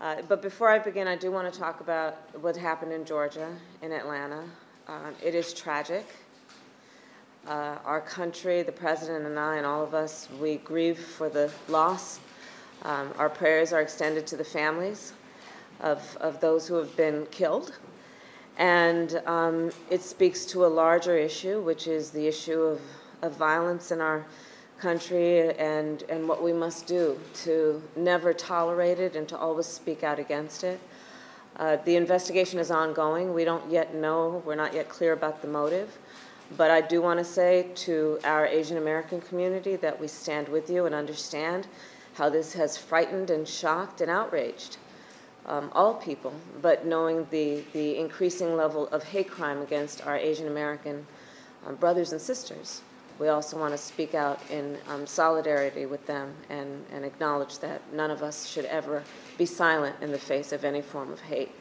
Uh, But before I begin, I do want to talk about what happened in Georgia, in Atlanta. Um, It is tragic. Uh, Our country, the president and I, and all of us, we grieve for the loss. Um, Our prayers are extended to the families of, of those who have been killed. And um, it speaks to a larger issue, which is the issue of, of violence in our country and, and what we must do to never tolerate it and to always speak out against it. Uh, the investigation is ongoing. We don't yet know, we're not yet clear about the motive. But I do want to say to our Asian American community that we stand with you and understand how this has frightened and shocked and outraged um, all people, but knowing the, the increasing level of hate crime against our Asian American um, brothers and sisters, we also want to speak out in um, solidarity with them and, and acknowledge that none of us should ever be silent in the face of any form of hate.